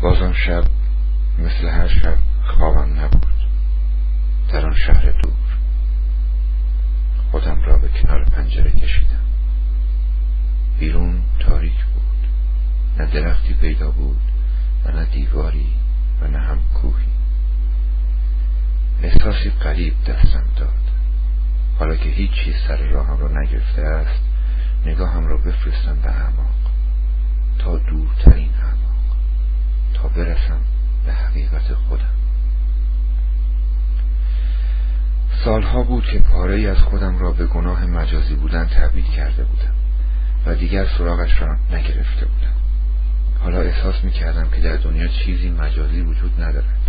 باز آن شب مثل هر شب خوابم نبود. در آن شهر دور خودم را به کنار پنجره کشیدم. بیرون تاریک بود. نه درختی پیدا بود و نه دیواری و نه هم کوهی. احساسی قریب دستم داد. حالا که هیچ چیز سر راهم را نگرفته است نگاهم را بفرستم به اعماق. تا دورترین برسم به حقیقت خودم. سالها بود که پاره ای از خودم را به گناه مجازی بودن تبدیل کرده بودم و دیگر سراغش را نگرفته بودم. حالا احساس می کردم که در دنیا چیزی مجازی وجود ندارد.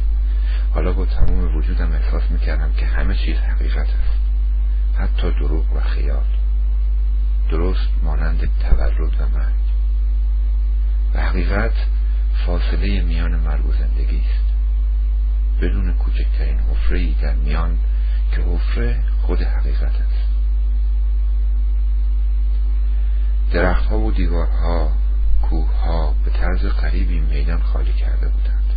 حالا با تمام وجودم احساس می کردم که همه چیز حقیقت است. حتی دروغ و خیال. درست مانند تولد و مرگ. و حقیقت فاصله میان مرگ و زندگی است. بدون کوچکترین حفره در میان که حفره خود حقیقت است. درختها و دیوارها کوهها به طرز قریبی میدان خالی کرده بودند.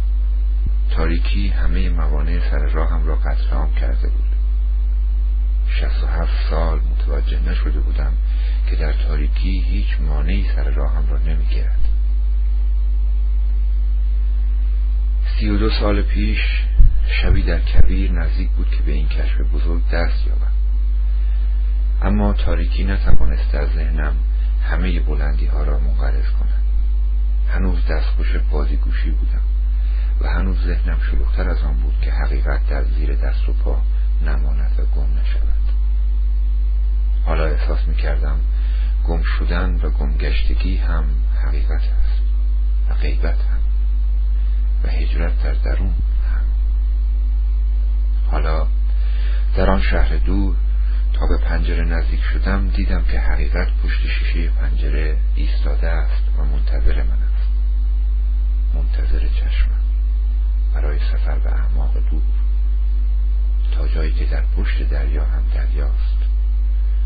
تاریکی همه موانع سر راهم را قتل کرده بود. شست و هفت سال متوجه نشده بودم که در تاریکی هیچ مانعی سر راهم را نمی‌گیرد. سی و دو سال پیش شبی در کبیر نزدیک بود که به این کشف بزرگ دست یابم. اما تاریکی نتوانست در ذهنم همه بلندی ها را منقرض کنم هنوز دستخوش بازیگوشی بودم و هنوز ذهنم شلوغتر از آن بود که حقیقت در زیر دست و پا نماند و گم نشود. حالا احساس می کردم گم شدن و گمگشتگی هم حقیقت است و غیبت و هجرت در درون هم حالا در آن شهر دور تا به پنجره نزدیک شدم دیدم که حقیقت پشت شیشه پنجره ایستاده است و منتظر من است. منتظر چشمم. برای سفر به اعماق دور. تا جایی که در پشت دریا هم دریاست.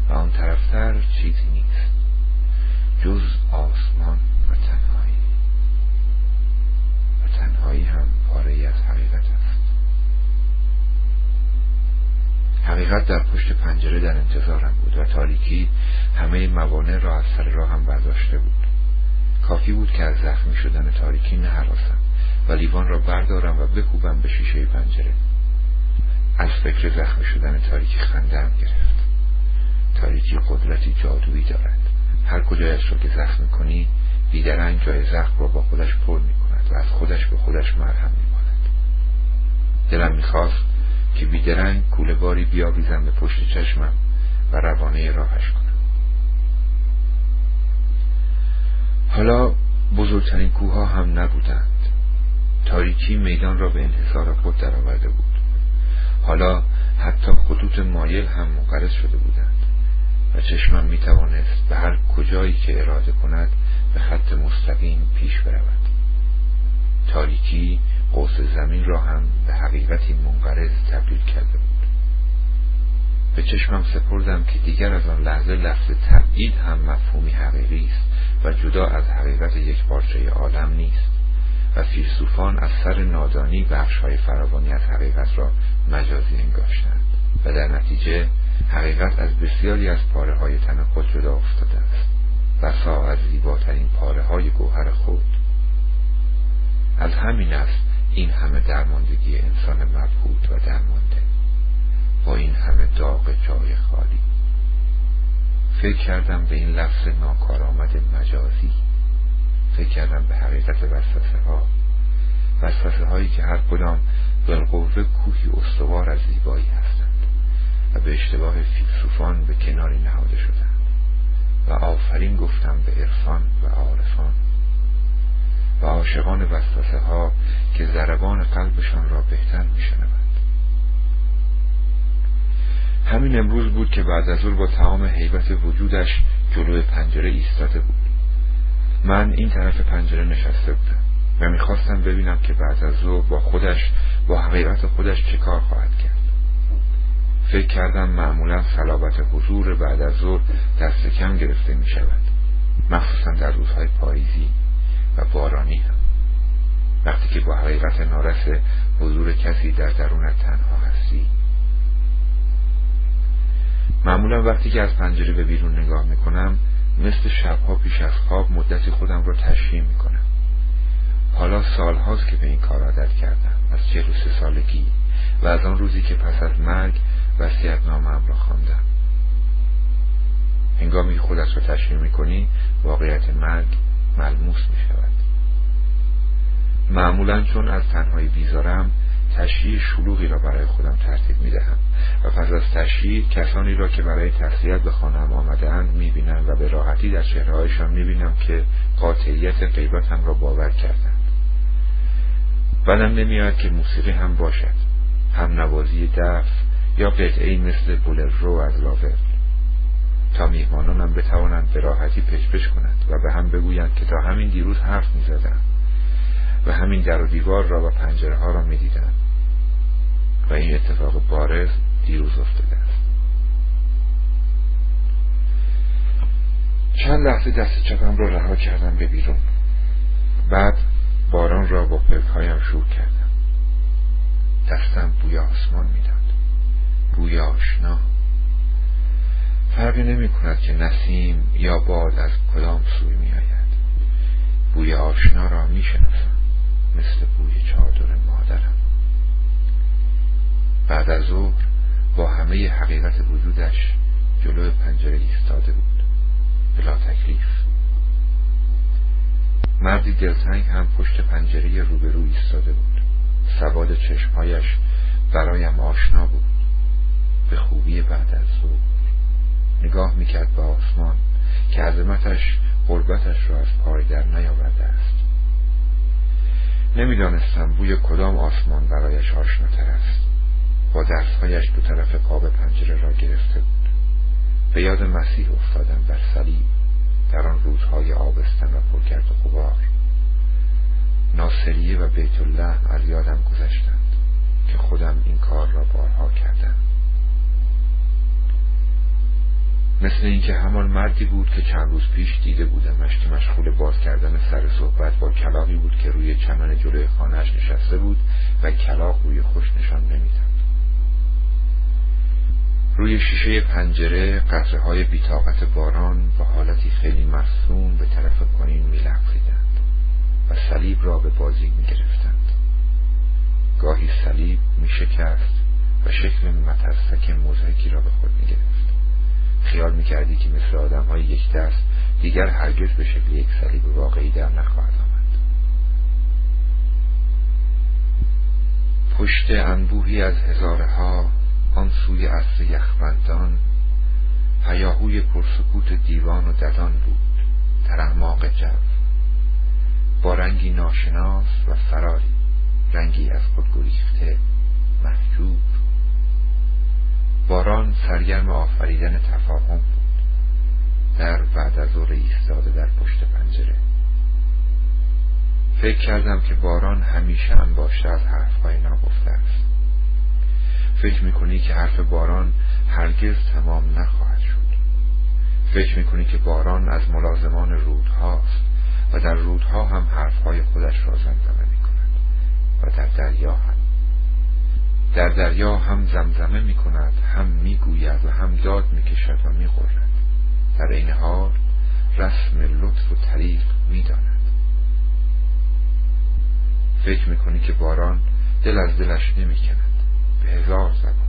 و آن طرفتر چیزی نیست. جز آسمان تنهایی هم پاره ای از حقیقت است. حقیقت در پشت پنجره در انتظارم بود و تاریکی همه موانع را از سر راهم برداشته بود. کافی بود که از زخمی شدن تاریکی نهراسم و لیوان را بردارم و بکوبم به شیشه پنجره. از فکر زخمی شدن تاریکی خندم گرفت. تاریکی قدرتی جادویی دارد. هر کجایش را که زخم کنی بیدرنگ جای زخم را با خودش پر می کند و از خودش به خودش مرهم می کند دلم می‌خواست که بیدرنگ کوله باری بیاویزم به پشت چشمم و روانه راهش کنم. حالا بزرگترین کوها هم نبودند. تاریکی میدان را به انحصار خود درآورده بود. حالا حتی خطوط مایل هم منقرض شده بودند و چشمم می توانست به هر کجایی که اراده کند به خط مستقیم پیش برود. تاریکی قوس زمین را هم به حقیقتی منقرض تبدیل کرده بود. به چشمم سپردم که دیگر از آن لحظه لفظ تبعید هم مفهومی حقیقی است و جدا از حقیقت یک پارچه عالم نیست و فیلسوفان از سر نادانی بخش های فراوانی از حقیقت را مجازی انگاشتند و در نتیجه حقیقت از بسیاری از پاره های تن خود جدا افتاده است و از زیباترین پاره های گوهر خود از همین است این همه درماندگی انسان مبهوت و درمانده. با این همه داغ جای خالی. فکر کردم به این لفظ ناکارآمد مجازی. فکر کردم به حقیقت وسوسه ها وسوسه هایی که هر کدام بالقوه کوهی استوار از زیبایی هستند و به اشتباه فیلسوفان به کناری نهاده شدند. و آفرین گفتم به عرفان و عارفان و عاشقان وسوسه ها که ضربان قلبشان را بهتر میشنوند همین امروز بود که بعد از با تمام حیبت وجودش جلوی پنجره ایستاده بود. من این طرف پنجره نشسته بودم و می‌خواستم ببینم که بعد از ظهر با خودش با حقیقت خودش چه کار خواهد کرد. فکر کردم معمولا صلابت حضور بعد از ظهر دست کم گرفته می شود مخصوصا در روزهای پاییزی. و بارانی هم. وقتی که با حقیقت نارس حضور کسی در درونت تنها هستی. معمولا وقتی که از پنجره به بیرون نگاه می‌کنم مثل شبها پیش از خواب مدتی خودم را تشریح می‌کنم. حالا سالهاست که به این کار عادت کردم از چهل سه سالگی و از آن روزی که پس از مرگ وسیعت نامم را خواندم. هنگامی خودت را تشریح می‌کنی واقعیت مرگ ملموس می شود معمولا چون از تنهایی بیزارم تشریح شلوغی را برای خودم ترتیب می دهم و پس از تشریح کسانی را که برای تسلیت به خانم آمدهاند می بینم و به راحتی در چهرههایشان می بینم که قاطعیت غیبتم را باور کردند. بدم نمیآید که موسیقی هم باشد هم نوازی دف یا قطعی مثل بولرو از لاور تا میهمانانم بتوانند به راحتی پچپچ کنند و به هم بگویند که تا همین دیروز حرف می‌زدند. و همین در و دیوار را و پنجره ها را می‌دیدند. و این اتفاق بارز دیروز افتاده است. چند لحظه دست چپم را رها کردم به بیرون. بعد باران را با پلکهایم شور کردم. دستم بوی آسمان می‌داد. بوی آشنا. فرقی نمی کند که نسیم یا باد از کدام سوی می آید بوی آشنا را می شناسم مثل بوی چادر مادرم. بعد از ظهر با همه حقیقت وجودش جلو پنجره ایستاده بود. بلا تکلیف. مردی دلتنگ هم پشت پنجره روبرو ایستاده بود. سواد چشمهایش برایم آشنا بود. به خوبی بعد از ظهر نگاه می‌کرد به آسمان که عظمتش قربتش را از پای در نیاورده است. نمی‌دانستم بوی کدام آسمان برایش آشناتر است. با دستهایش دو طرف قاب پنجره را گرفته بود. به یاد مسیح افتادم بر صلیب در آن روزهای آبستن و پرگرد و غبار. ناصریه و بیت الله از یادم گذشتند که خودم این کار را بارها کردم. مثل اینکه همان مردی بود که چند روز پیش دیده بودمش که مشغول باز کردن سر صحبت با کلاقی بود که روی چمن جلوی خانهش نشسته بود و کلاق روی خوش نشان نمی‌داد. روی شیشه پنجره قطره های بیتاقت باران با حالتی خیلی مصوم به طرف پایین میلغزیدند و صلیب را به بازی می‌گرفتند. گاهی صلیب میشکست و شکل مترسک مزهکی را به خود می‌گرفت. خیال می‌کردی که مثل آدم های یک دست دیگر هرگز به شکل یک صلیب واقعی در نخواهد آمد. پشت انبوهی از هزارها آن سوی عصر یخبندان هیاهوی پرسکوت دیوان و ددان بود در اعماق جو. با رنگی ناشناس و فراری رنگی از خود گریخته محجوب. باران سرگرم آفریدن تفاهم بود. در بعد از ظهر ایستاده در پشت پنجره. فکر کردم که باران همیشه انباشته از حرفهای ناگفته است. فکر می‌کنی که حرف باران هرگز تمام نخواهد شد. فکر می‌کنی که باران از ملازمان رودهاست و در رودها هم حرفهای خودش را زمزمه می‌کند و در دریا هم. در دریا هم زمزمه می کند هم می گوید و هم داد می کشد و می در این حال رسم لطف و طریق می داند فکر می کنی که باران دل از دلش نمی کند به هزار زبان.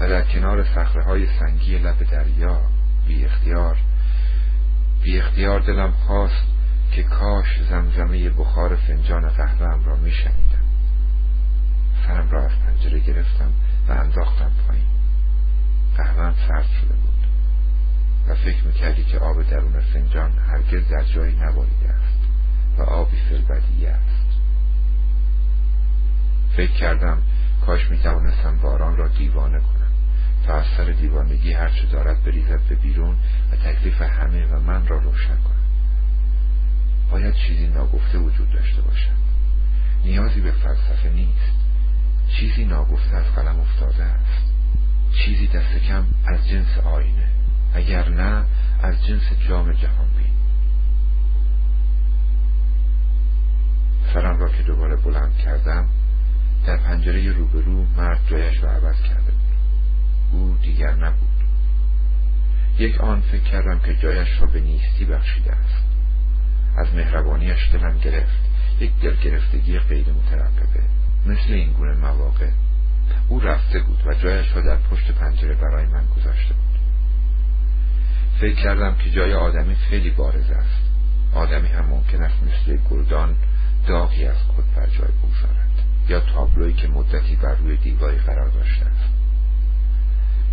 و در کنار سخره های سنگی لب دریا بی اختیار بی اختیار دلم خواست که کاش زمزمه بخار فنجان قهوهم را می شنیدم سرم را از پنجره گرفتم و انداختم پایین. قهوهم سرد شده بود. و فکر می‌کردی که آب درون فنجان هرگز در جایی نباریده است و آبی فلبدی است. فکر کردم کاش می‌توانستم باران را دیوانه کنم تا از سر دیوانگی هرچه دارد بریزد به بیرون و تکلیف همه و من را روشن کنم باید چیزی ناگفته وجود داشته باشد. نیازی به فلسفه نیست. چیزی ناگفته از قلم افتاده است. چیزی دست کم از جنس آینه اگر نه از جنس جام جهان بین. سرم را که دوباره بلند کردم در پنجره روبرو مرد جایش را عوض کرده بود. او دیگر نبود. یک آن فکر کردم که جایش را به نیستی بخشیده است. از مهربانیش دلم گرفت. یک دل گرفتگی غیر مترقبه. مثل این گونه مواقع او رفته بود و جایش را در پشت پنجره برای من گذاشته بود. فکر کردم که جای آدمی خیلی بارز است. آدمی هم ممکن است مثل گلدان داغی از خود بر جای بگذارد یا تابلویی که مدتی بر روی دیواری قرار داشته است.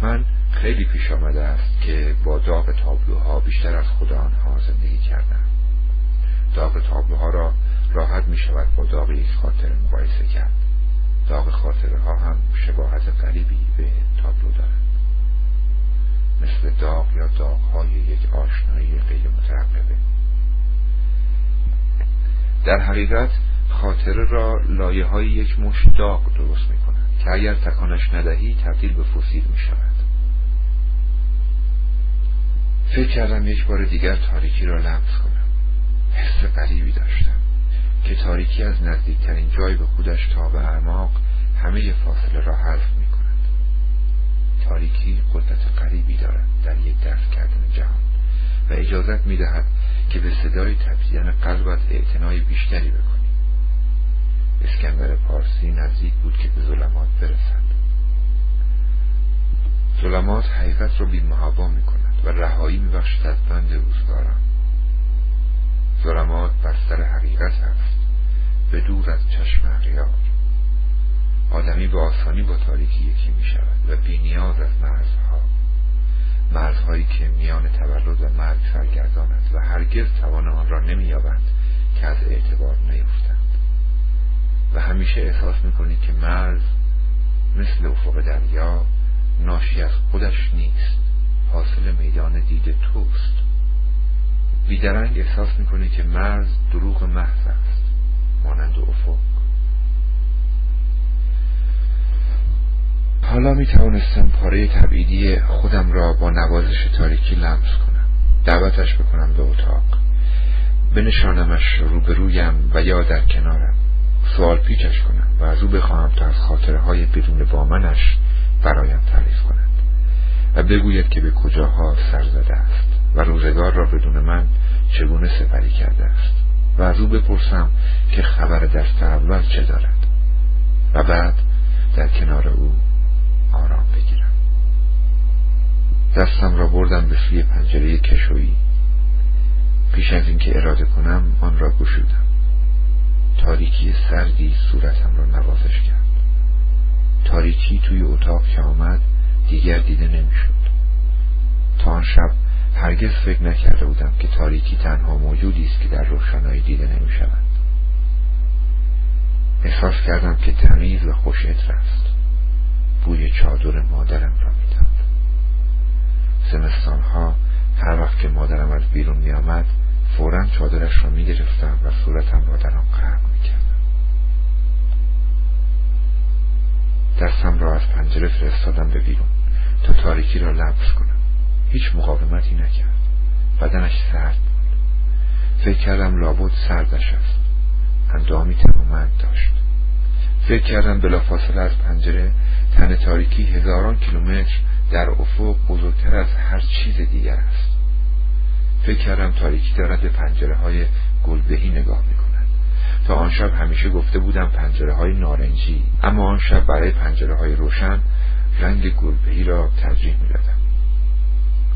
من خیلی پیش آمده است که با داغ تابلوها بیشتر از خود آنها زندگی کردم. داغ تابلوها را راحت می شود با داغ یک خاطر مقایسه کرد. داغ خاطره ها هم شباهت غریبی به تابلو دارد مثل داغ یا داغ های یک آشنایی غیر مترقبه در حقیقت خاطره را لایه های یک مش داغ درست می کند که اگر تکانش ندهی تبدیل به فسیل می شود فکر کردم یک بار دیگر تاریکی را لمس کنم. حس غریبی داشتم. که تاریکی از نزدیکترین جای به خودش تا به اعماق همه فاصله را حذف می کند تاریکی قدرت غریبی دارد در یک درس کردن جهان و اجازت می دهد که به صدای تپیدن قلبت اعتنای بیشتری بکنی اسکندر پارسی نزدیک بود که به ظلمات برسد. ظلمات حقیقت را بی محابا می کند و رهایی می بخشد از بند روزگاران ظلمات بستر حقیقت است به دور از چشم اغیار آدمی به آسانی با تاریکی یکی می شود و بی نیاز از مرزها. مرزهایی که میان تولد و مرگ سرگردانند و هرگز توان آن را نمییابند که از اعتبار نیفتند. و همیشه احساس می‌کنید که مرز مثل افق دریا ناشی از خودش نیست. حاصل میدان دید توست. بیدرنگ احساس می‌کنی که مرز دروغ محض مانند افق. حالا می توانستم پاره تبعیدی خودم را با نوازش تاریکی لمس کنم. دعوتش بکنم به اتاق. بنشانمش روبرویم و یا در کنارم. سوال پیچش کنم و از او بخواهم تا از خاطره های بدون بامنش برایم تعریف کند. و بگوید که به کجاها سر زده است و روزگار را بدون من چگونه سپری کرده است. و از او بپرسم که خبر دست اول چه دارد و بعد در کنار او آرام بگیرم. دستم را بردم به سوی پنجره کشویی. پیش از اینکه اراده کنم آن را گشودم. تاریکی سردی صورتم را نوازش کرد. تاریکی توی اتاق که آمد دیگر دیده نمی‌شد. تا آن شب هرگز فکر نکرده بودم که تاریکی تنها موجودی است که در روشنایی دیده نمی شود. احساس کردم که تمیز و خوش است. بوی چادر مادرم را می‌داد. زمستانها هر وقت که مادرم از بیرون می آمد فورا چادرش را می گرفتم و صورتم را در آن غرق می کردم دستم را از پنجره فرستادم به بیرون تا تاریکی را لمس کنم. هیچ مقاومتی نکرد. بدنش سرد بود. فکر کردم لابد سردش است اندامی تمامند داشت. فکر کردم بلافاصله از پنجره تن تاریکی هزاران کیلومتر در افق بزرگتر از هر چیز دیگر است. فکر کردم تاریکی دارد به پنجره های گلبهی نگاه می کند تا آن شب همیشه گفته بودم پنجره های نارنجی اما آن شب برای پنجره های روشن رنگ گلبهی را ترجیح می دادم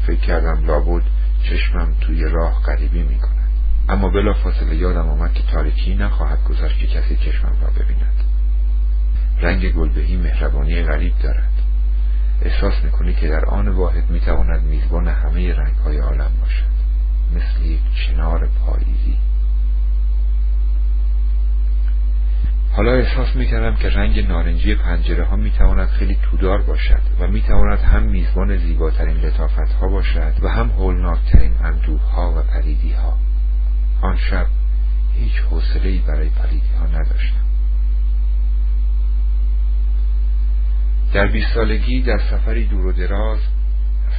فکر کردم لابد چشمم توی راه غریبی می کند اما بلا فاصله یادم آمد که تاریکی نخواهد گذاشت که کسی چشمم را ببیند. رنگ گلبهی مهربانی غریب دارد. احساس می‌کنی که در آن واحد می‌تواند میزبان همه رنگ های عالم باشد. مثل یک چنار پاییزی. حالا احساس می‌کردم که رنگ نارنجی پنجره ها می‌تواند خیلی تودار باشد و می‌تواند هم میزبان زیباترین لطافت ها باشد و هم هولناکترین اندوه ها و پریدی ها آن شب هیچ حوصله برای پریدی ها نداشتم. در بیست سالگی در سفری دور و دراز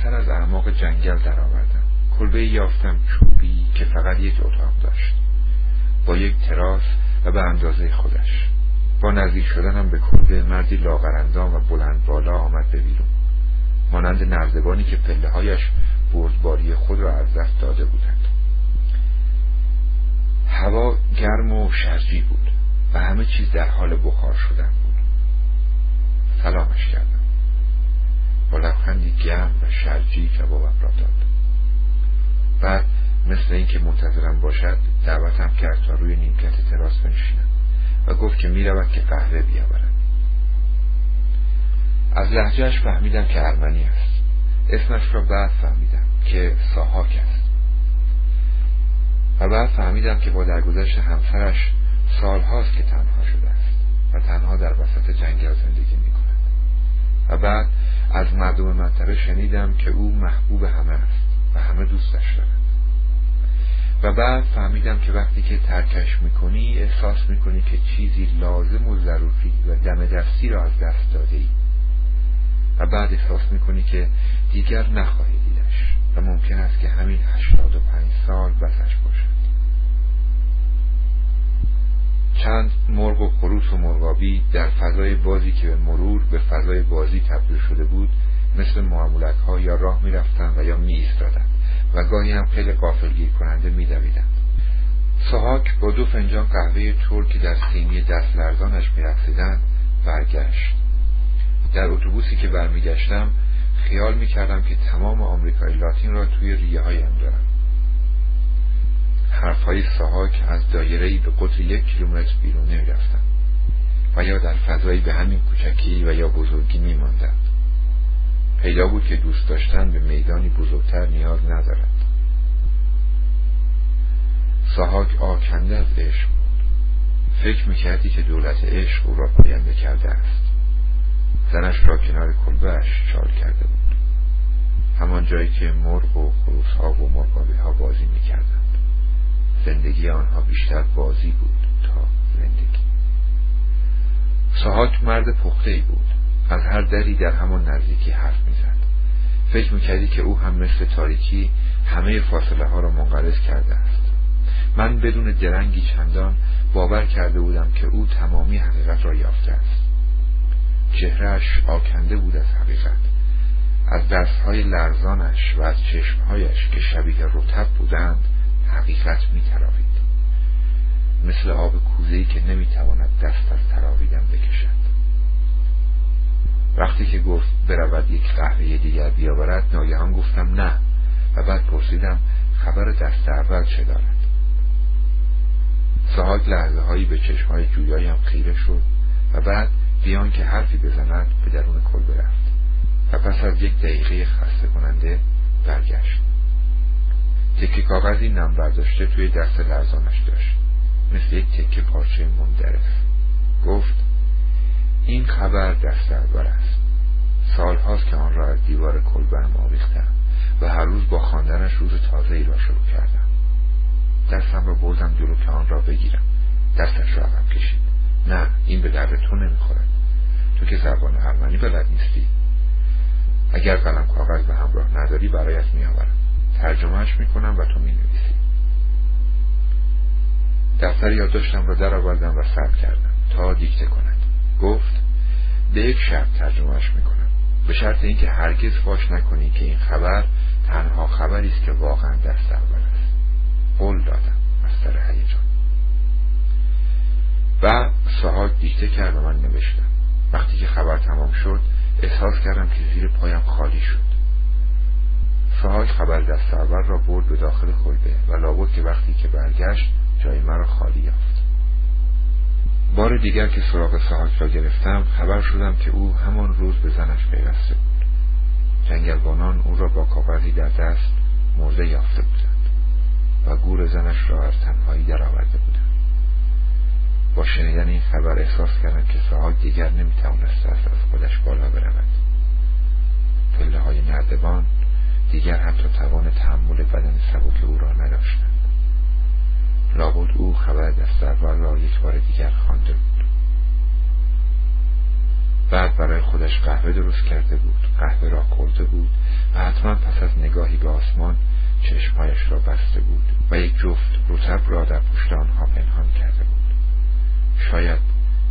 سر از اعماق جنگل درآوردم. کلبه یافتم چوبی که فقط یک اتاق داشت. با یک تراس و به اندازه خودش. با نزدیک شدنم به کلبه مردی لاغرندان و بلند بالا آمد به بیرون. مانند نردبانی که پله هایش بردباری خود را از دست داده بودند. هوا گرم و شرجی بود و همه چیز در حال بخار شدن بود. سلامش کردم. با لبخندی گرم و شرجی جوابم را داد. بعد مثل اینکه منتظرم باشد دعوتم کرد تا روی نیمکت تراس بنشینم و گفت که می‌رود که قهوه بیاورد. از لحجهش فهمیدم که ارمنی است. اسمش را بعد فهمیدم که ساهاک است. و بعد فهمیدم که با درگذشت همسرش سالهاست که تنها شده است و تنها در وسط جنگل زندگی می کند. و بعد از مردم منطقه شنیدم که او محبوب همه است و همه دوستش دارند. و بعد فهمیدم که وقتی که ترکش می‌کنی احساس می‌کنی که چیزی لازم و ضروری و دم دستی را از دست داده ای و بعد احساس می‌کنی که دیگر نخواهی دیدش و ممکن است که همین هشتاد و پنج سال بسش باشد. چند مرغ و خروس و مرغابی در فضای بازی که به مرور به فضای بازی تبدیل شده بود مثل معمولک ها یا راه می‌رفتند و یا می و گاهی هم خیلی قافلگیر کننده می دویدند. سهاک با دو فنجان قهوه ترک در سینی دست لرزانش می برگشت در اتوبوسی که برمیگشتم خیال می کردم که تمام آمریکای لاتین را توی ریه هایم دارم حرف های ساهاک از دایره به قطر یک کیلومتر بیرون نمی رفتن و یا در فضایی به همین کوچکی و یا بزرگی می ماندن. پیدا بود که دوست داشتن به میدانی بزرگتر نیاز ندارد ساهاک آکنده از عشق بود. فکر می‌کردی که دولت عشق او را پاینده کرده است. زنش را کنار کلبهش چال کرده بود. همان جایی که مرغ و خروس ها و مرغابی ها بازی می‌کردند. زندگی آنها بیشتر بازی بود تا زندگی. ساهاک مرد پخته ای بود. از هر دری در همان نزدیکی حرف می‌زد. فکر می‌کردی که او هم مثل تاریکی همه فاصله ها را منقرض کرده است. من بدون درنگی چندان باور کرده بودم که او تمامی حقیقت را یافته است. چهرهش آکنده بود از حقیقت. از دستهای لرزانش و از چشمهایش که شبیه رتب بودند حقیقت میتراوید. مثل آب کوزهی که نمی‌تواند دست از تراویدن بکشد. وقتی که گفت برود یک قهوه دیگر بیاورد ناگهان گفتم نه. و بعد پرسیدم خبر دست اول چه دارد؟ سهاگ لحظه هایی به چشمهای جویایم خیره شد و بعد بیان که حرفی بزند به درون کل برفت و پس از یک دقیقه خسته کننده برگشت. تکه کاغذی نم برداشته توی دست لرزانش داشت. مثل یک تکه پارچه مندرس. گفت این خبر دست اول است. سالهاست که آن را از دیوار کلبرم آویختم و هر روز با خواندنش روز تازه ای را شروع کردم. دستم را بردم جلو که آن را بگیرم. دستش را عقب کشید. نه این به درد تو نمی‌خورد. تو که زبان ارمنی بلد نیستی. اگر قلم کاغذ به همراه نداری برایت میآورم. ترجمهش می‌کنم و تو می‌نویسی. دفتر یادداشتم را درآوردم و ثبت کردم. تا دیکته کند گفت به یک شرط ترجمهش می‌کنم. به شرط اینکه هرگز فاش نکنی که این خبر تنها خبری است که واقعا دست اول است. قول دادم از سر هیجان. و ساعت دیکته کرد و من نوشتم. وقتی که خبر تمام شد احساس کردم که زیر پایم خالی شد. ساعت خبر دست اول را برد به داخل کلبه و لابد که وقتی که برگشت جای مرا خالی یافت. بار دیگر که سراغ ساعت را گرفتم خبر شدم که او همان روز به زنش پیوسته بود. جنگلبانان او را با کاغذی در دست مرده یافته بودند و گور زنش را از تنهایی درآورده بودند. با شنیدن این خبر احساس کردم که ساعت دیگر نمی‌توانست از خودش بالا برود. پله های نردبان دیگر حتی توان تحمل بدن سبک او را نداشتند. لابد او خبر دست اول را یک بار دیگر خوانده بود. بعد برای خودش قهوه درست کرده بود قهوه را خورده بود و حتما پس از نگاهی به آسمان چشمهایش را بسته بود و یک جفت رتب را در پشت آنها پنهان کرده بود. شاید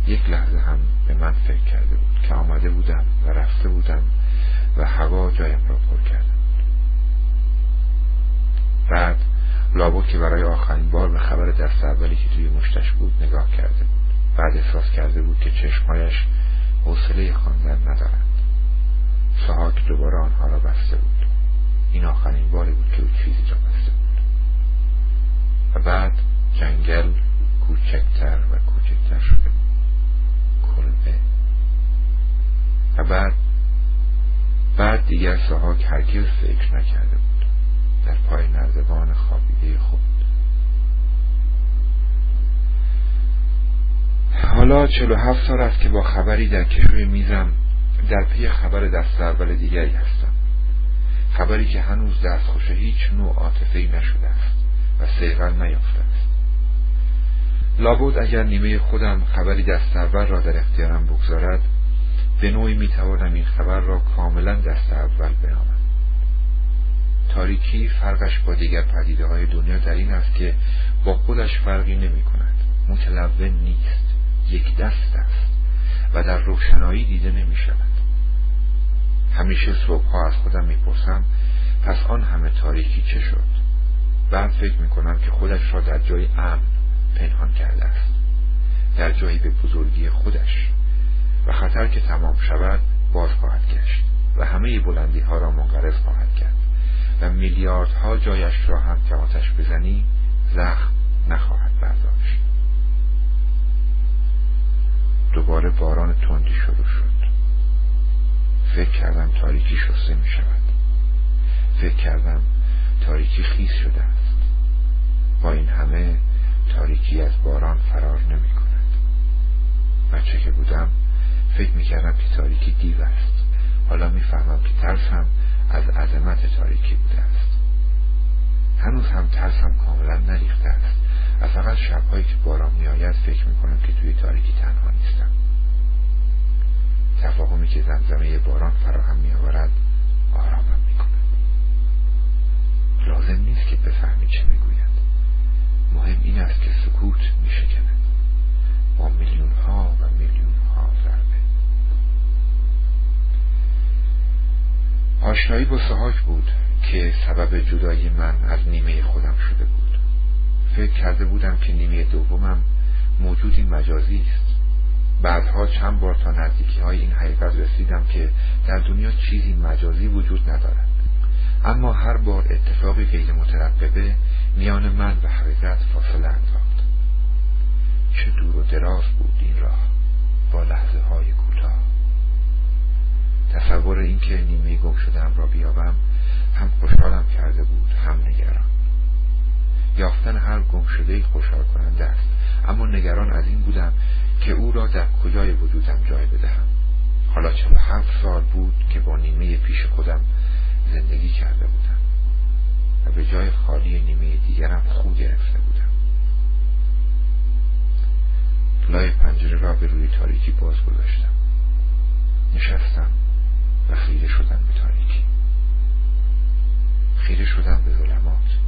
یک لحظه هم به من فکر کرده بود که آمده بودم و رفته بودم و هوا جایم را پر کرده بود. بعد لابد که برای آخرین بار به خبر دست اولی که توی مشتش بود نگاه کرده بود. بعد احساس کرده بود که چشمهایش حوصله خواندن ندارد سهاک دوباره آنها را بسته بود. این آخرین باری بود که او چیزی را بسته بود. و بعد جنگل کوچکتر و کوچکتر شده کلبه. و بعد بعد دیگر سهاک هرگز فکر نکرده در پای نردبان خوابیده خود. حالا چلو هفت سال است که با خبری در کشوی میزم در پی خبر دست اول دیگری هستم. خبری که هنوز دستخوش هیچ نوع عاطفه‌ای نشده است و سیغل نیافته است. لابد اگر نیمه خودم خبری دست اول را در اختیارم بگذارد به نوعی می‌توانم این خبر را کاملا دست اول بنامم. تاریکی فرقش با دیگر پدیده های دنیا در این است که با خودش فرقی نمی کند متلون نیست. یک دست است و در روشنایی دیده نمی شود همیشه صبحها از خودم می‌پرسم پس آن همه تاریکی چه شد؟ بعد فکر می کنم که خودش را در جای امن پنهان کرده است. در جایی به بزرگی خودش. و خطر که تمام شود باز خواهد گشت. و همه بلندی ها را منقرض خواهد و میلیاردها جایش را هم که آتش بزنی زخم نخواهد برداشت. دوباره باران تندی شروع شد. فکر کردم تاریکی شسته می شود. فکر کردم تاریکی خیس شده است. با این همه تاریکی از باران فرار نمی کند. بچه که بودم فکر می کردم که تاریکی دیو است. حالا می‌فهمم که ترسم از عظمت تاریکی بوده است. هنوز هم ترسم کاملا نریخته است. و فقط شبهایی که باران میآید فکر می‌کنم که توی تاریکی تنها نیستم. تفاهمی که زمزمه باران فراهم میآورد آرامم می‌کند. لازم نیست که بفهمی چه می‌گوید. مهم این است که سکوت میشکند. با میلیون آشنایی با سهاک بود که سبب جدایی من از نیمه خودم شده بود. فکر کرده بودم که نیمه دومم موجودی مجازی است. بعدها چند بار تا نزدیکی های این حقیقت رسیدم که در دنیا چیزی مجازی وجود ندارد. اما هر بار اتفاقی غیر مترقبه میان من و حقیقت فاصله انداخت. چه دور و دراز بود این راه با لحظه های کوتاه. تصور اینکه نیمه گم شدم را بیابم هم خوشحالم کرده بود هم نگران. یافتن هر گم شده خوشحال کننده است. اما نگران از این بودم که او را در کجای وجودم جای بدهم. حالا چند هفت سال بود که با نیمه پیش خودم زندگی کرده بودم. و به جای خالی نیمه دیگرم خو گرفته بودم. لای پنجره را به روی تاریکی باز گذاشتم. نشستم. و خیره شدم به تاریکی. خیره شدم به ظلمات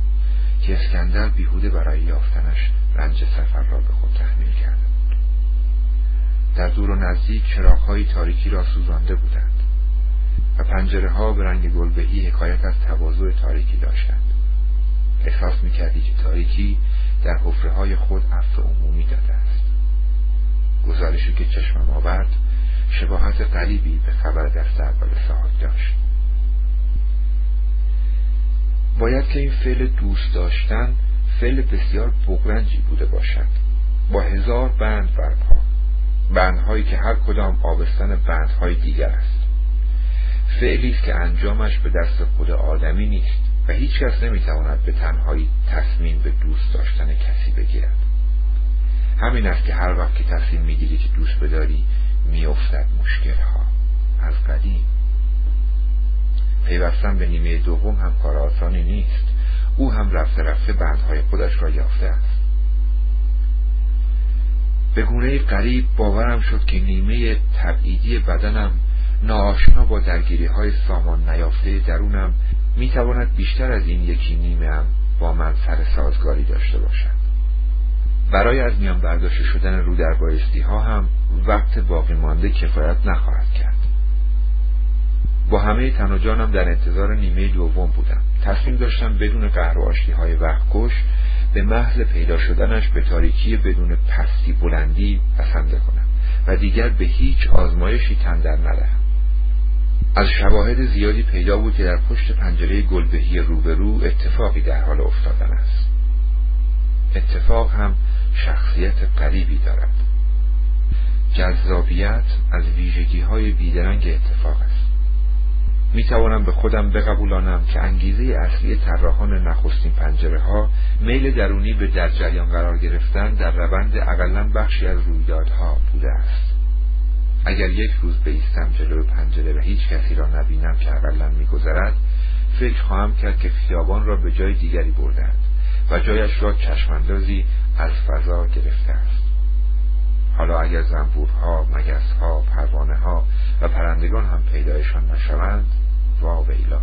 که اسکندر بیهوده برای یافتنش رنج سفر را به خود تحمیل کرده بود. در دور و نزدیک چراغهای تاریکی را سوزانده بودند و پنجره ها به رنگ گلبهی حکایت از تواضع تاریکی داشتند. احساس می‌کردی که تاریکی در حفره های خود عفو عمومی داده است. گزارشی که چشمم آورد شباهت قریبی به خبر دست اول ساعت داشت. باید که این فعل دوست داشتن فعل بسیار بغرنجی بوده باشد. با هزار بند بر پا بندهایی که هر کدام آبستن بندهای دیگر است. فعلی است که انجامش به دست خود آدمی نیست و هیچ کس نمی‌تواند به تنهایی تصمیم به دوست داشتن کسی بگیرد. همین است که هر وقت که تصمیم می‌گیری که دوست بداری میافتد مشکل ها از قدیم. پیوستن به نیمه دوم هم کار آسانی نیست. او هم رفته رفته بندهای خودش را یافته است. به گونه قریب باورم شد که نیمه تبعیدی بدنم ناآشنا با درگیری های سامان نیافته درونم می‌تواند بیشتر از این یکی نیمه هم با من سر سازگاری داشته باشد. برای از میان برداشته شدن رو در بایستی ها هم وقت باقی مانده کفایت نخواهد کرد. با همه تن در انتظار نیمه دوم بودم. تصمیم داشتم بدون قهر و آشتی های کش به محض پیدا شدنش به تاریکی بدون پستی بلندی بسنده کنم و دیگر به هیچ آزمایشی تن در ندهم از شواهد زیادی پیدا بود که در پشت پنجره گلبهی روبرو اتفاقی در حال افتادن است. اتفاق هم شخصیت قریبی دارد. جذابیت از ویژگی های بیدرنگ اتفاق است. می توانم به خودم بقبولانم که انگیزه اصلی طراحان نخستین پنجره ها میل درونی به در جریان قرار گرفتن در روند اقلا بخشی از رویدادها بوده است. اگر یک روز بیستم جلو پنجره و هیچ کسی را نبینم که اقلا میگذرد فکر خواهم کرد که خیابان را به جای دیگری بردند و جایش را چشماندازی از فضا گرفته است. حالا اگر زنبورها، مگسها، پروانه ها و پرندگان هم پیدایشان نشوند وا ویلا.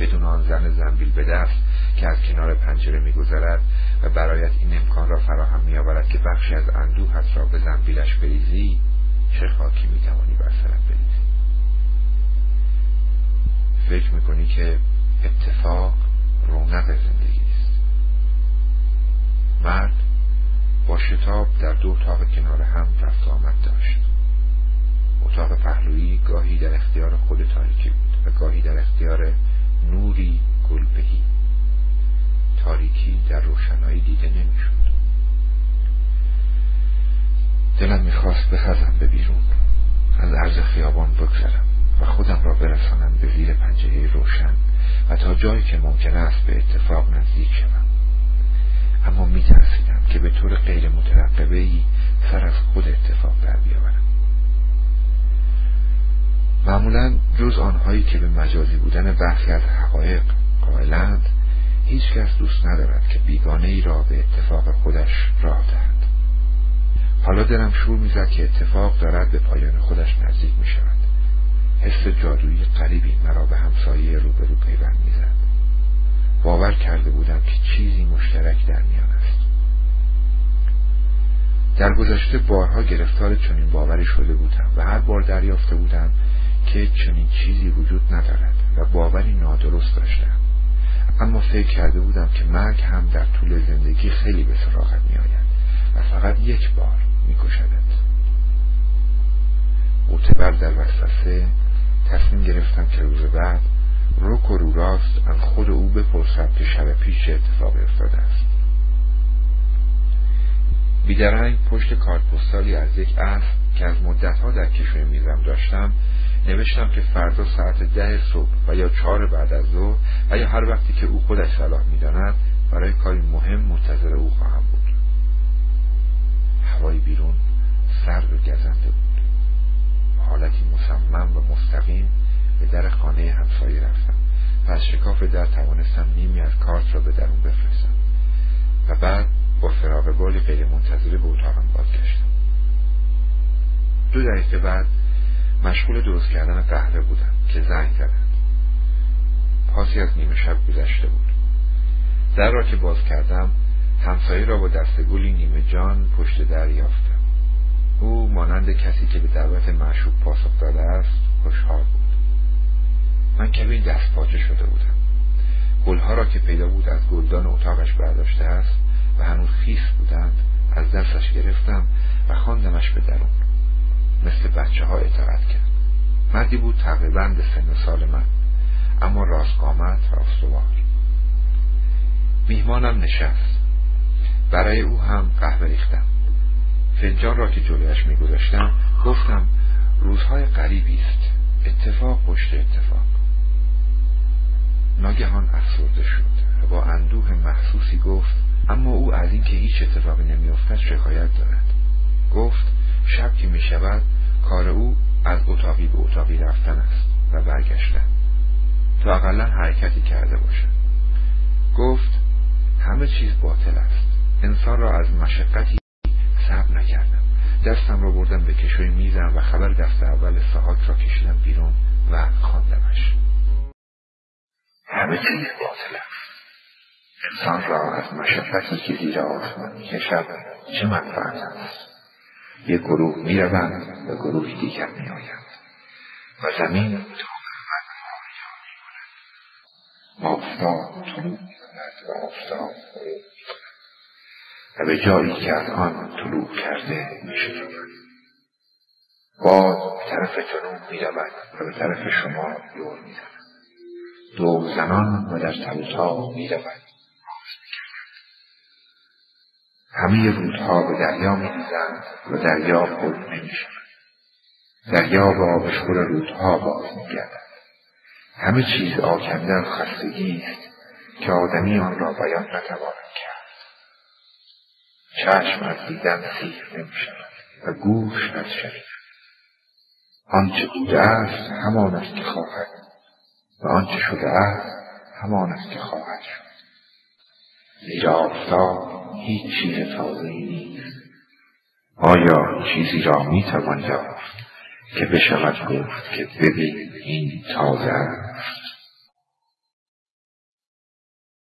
بدون آن زن زنبیل به دست که از کنار پنجره میگذرد و برایت این امکان را فراهم میآورد که بخشی از اندوهت را به زنبیلش بریزی چه خاکی می‌توانی بر سرت بریزی. فکر می‌کنی که اتفاق رونق زندگی مرد با شتاب در دو اتاق کنار هم رفت آمد داشت. اتاق پهلویی گاهی در اختیار خود تاریکی بود و گاهی در اختیار نوری گلبهی. تاریکی در روشنایی دیده نمی‌شد. دلم می‌خواست بخزم به بیرون. از عرض خیابان بگذرم و خودم را برسانم به زیر پنجره روشن و تا جایی که ممکن است به اتفاق نزدیک شوم. اما میترسیدم که به طور غیر مترقبه ای سر از خود اتفاق در بیاورم. معمولا جز آنهایی که به مجازی بودن برخی از حقایق قائلند هیچ کس دوست ندارد که بیگانه ای را به اتفاق خودش راه دهد. حالا دلم شور می‌زد که اتفاق دارد به پایان خودش نزدیک می شود حس جادویی قریبی مرا به همسایه روبرو پیوند می‌زد. باور کرده بودم که چیزی مشترک در میان است. در گذشته بارها گرفتار چنین باوری شده بودم و هر بار دریافته بودم که چنین چیزی وجود ندارد و باوری نادرست داشتم. اما فکر کرده بودم که مرگ هم در طول زندگی خیلی به سراغت می آید و فقط یک بار می کشدت معتبر در وسوسه تصمیم گرفتم که روز بعد رو راست از خود او بپرسد که شب پیش اتفاقی افتاده است. بیدرنگ پشت کارت پستالی از یک اسب که از مدتها در کشوی میزم داشتم نوشتم که فردا ساعت ده صبح و یا چهار بعد از ظهر و یا هر وقتی که او خودش صلاح می‌داند برای کاری مهم منتظر او خواهم بود. هوای بیرون سرد و گزنده بود. حالتی مصمم و مستقیم به در خانه همسایه رفتم و از شکاف در توانستم نیمی از کارت را به درون بفرستم و بعد با فراغ بالی غیر منتظره به اتاقم بازگشتم. دو دقیقه بعد مشغول درست کردن قهوه بودم که زنگ زدند. پاسی از نیمه شب گذشته بود. در را که باز کردم همسایه را با دست گلی نیمه جان پشت در یافتم. او مانند کسی که به دعوت معشوق پاسخ داده است خوشحال بود. من کمی دست پاچه شده بودم. گلها را که پیدا بود از گلدان اتاقش برداشته است و هنوز خیس بودند از دستش گرفتم و خواندمش به درون. مثل بچه ها اطاعت کرد. مردی بود تقریبا به سن سال من اما راست قامت و استوار میهمانم نشست. برای او هم قهوه ریختم. فنجان را که جلویش میگذاشتم گفتم روزهای غریبی است. اتفاق پشت اتفاق. ناگهان افسرده شد و با اندوه محسوسی گفت اما او از اینکه هیچ اتفاقی نمیافتد شکایت دارد. گفت شب که می شود کار او از اتاقی به اتاقی رفتن است و برگشتن. تا اقلا حرکتی کرده باشد. گفت همه چیز باطل است. انسان را از مشقتی صبر نکردم. دستم را بردم به کشوی میزم و خبر دست اول ساعت را کشیدم بیرون و خواندمش. همه چیز باطل است. انسان را از مشقتی که زیر آسمان می‌کشد چه منفعت است؟ یک گروه می‌روند و گروه دیگر میآیند. و زمین تا آفتاب طلوع می‌کند. و آفتاب و به جایی که از آن طلوع کرده می‌شود باد به طرف جنوب می‌رود و به طرف شما دور می‌زند دو زنان و در تلوتا می‌رود همه رودها به دریا میریزند و دریا پر نمی‌شود دریا به آبشخور رودها باز میگردد همه چیز آکنده خستگی است که آدمی آن را بیان نتواند کرد. چشم از دیدن سیر نمی شود و گوش از شنیدن آنچه بوده است همان است که خواهد. و آنچه شده است همان است که خواهد شد. زیرا آفتاب هیچ چیز تازه نیست. آیا چیزی را می توان یافت که بشود گفت که ببین این تازه است؟